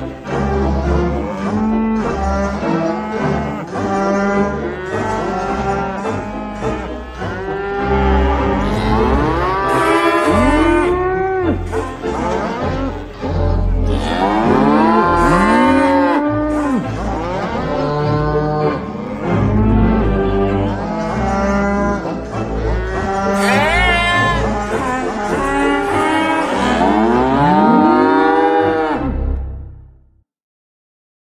Bye.